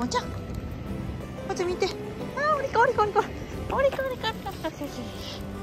行こうもちゃんもちゃん見て。あおりこおりかおりかおりかおりかおり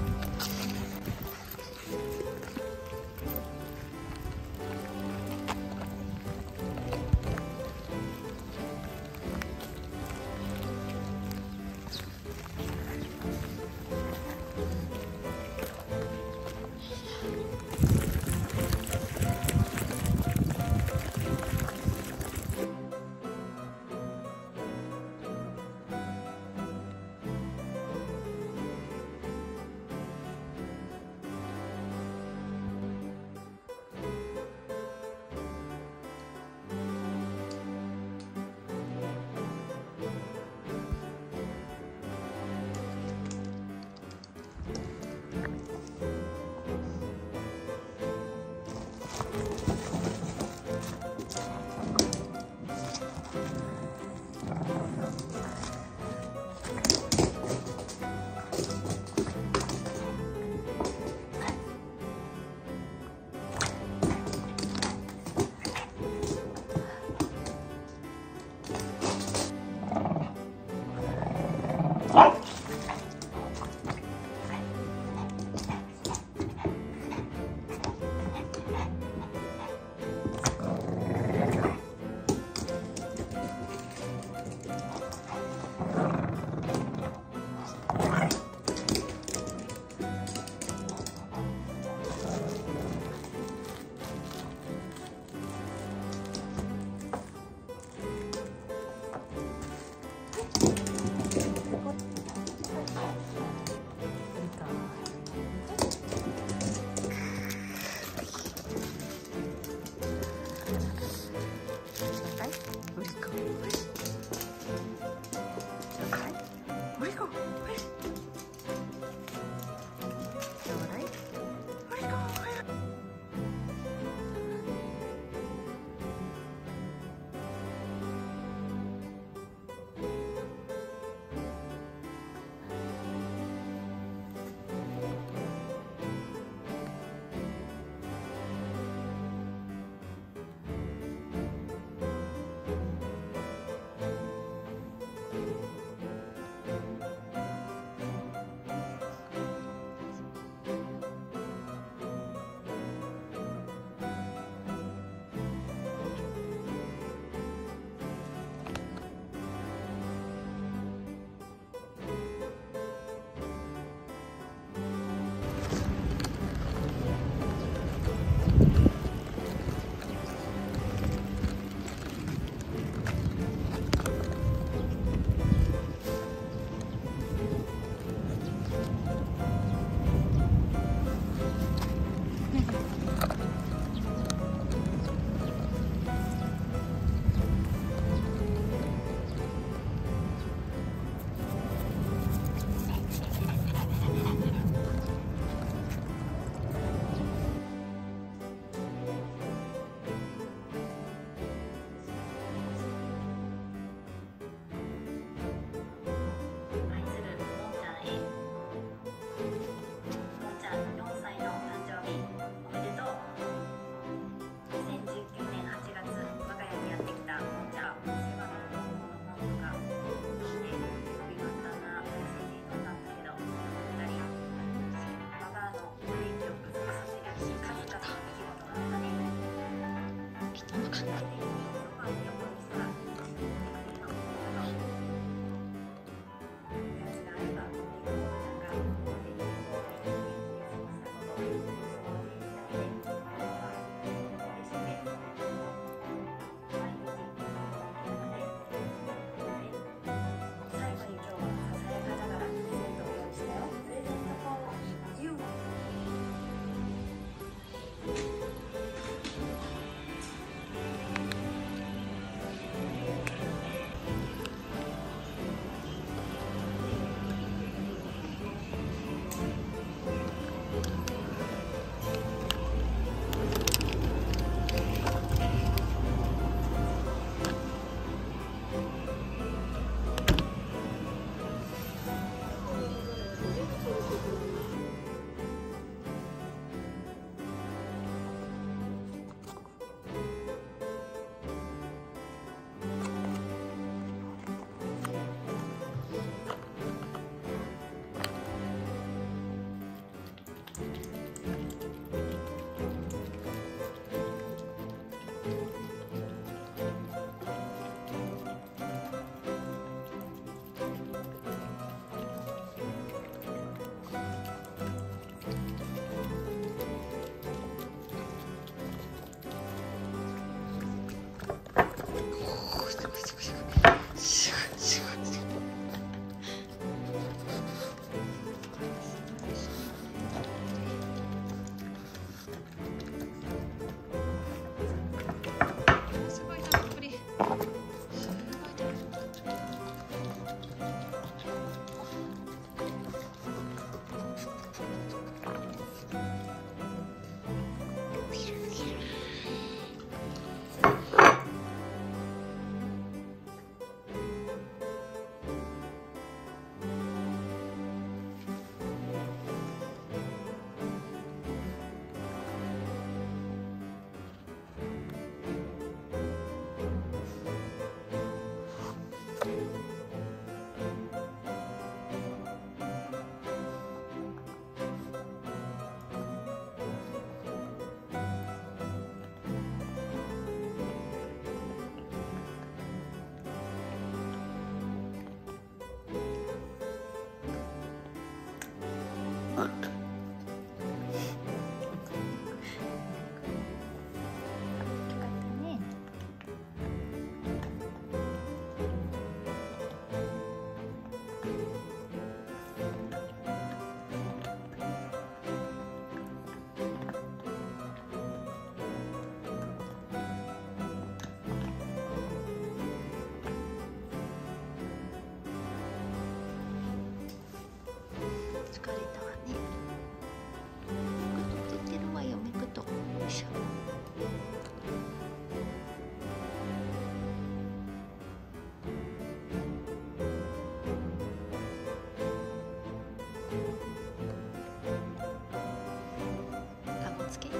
つけ。か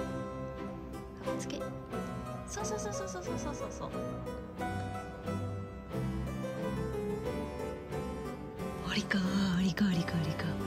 ぶつけそうそうそうそうそうそうそうそう。ありかありかありかありか。